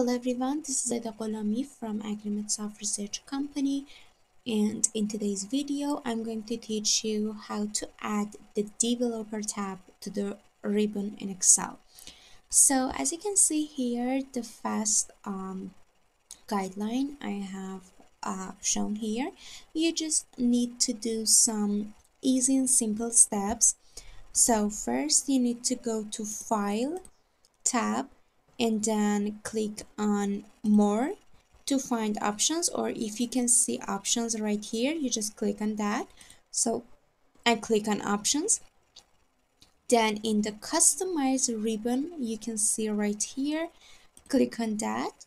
Hello everyone, this is Aida Gholami from AgriMetSoft Research Company and in today's video I'm going to teach you how to add the developer tab to the ribbon in Excel. So as you can see here, the fast um, guideline I have uh, shown here, you just need to do some easy and simple steps. So first you need to go to File, Tab, and then click on more to find options or if you can see options right here you just click on that. So I click on options. Then in the customize ribbon you can see right here click on that.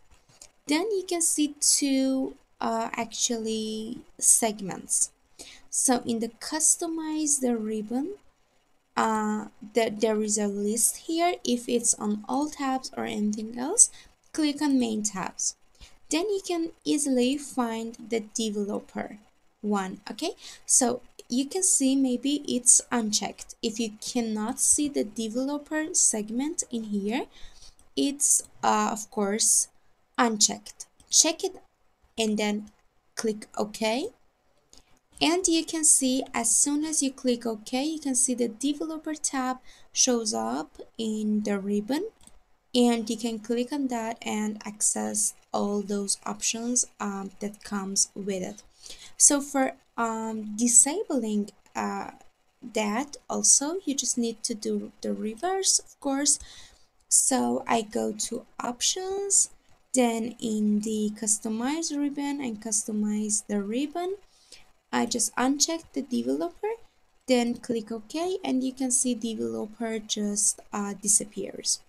Then you can see two uh, actually segments. So in the customize the ribbon uh, that there is a list here if it's on all tabs or anything else click on main tabs. Then you can easily find the developer one okay? So you can see maybe it's unchecked. If you cannot see the developer segment in here it's uh, of course unchecked. Check it and then click ok and you can see as soon as you click OK you can see the developer tab shows up in the ribbon. And you can click on that and access all those options um, that comes with it. So for um, disabling uh, that also you just need to do the reverse of course. So I go to options then in the customize ribbon and customize the ribbon I just uncheck the developer then click OK and you can see developer just uh, disappears.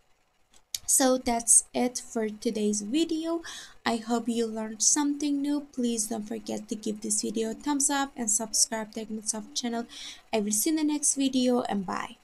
So that's it for today's video. I hope you learned something new. Please don't forget to give this video a thumbs up and subscribe to AgriMetSoft channel. I will see you in the next video and bye.